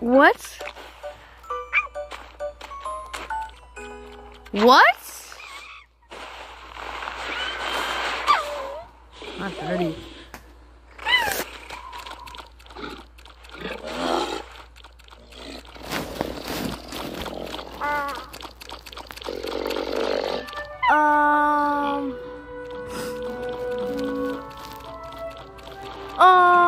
What? What? Not dirty. Um. Um.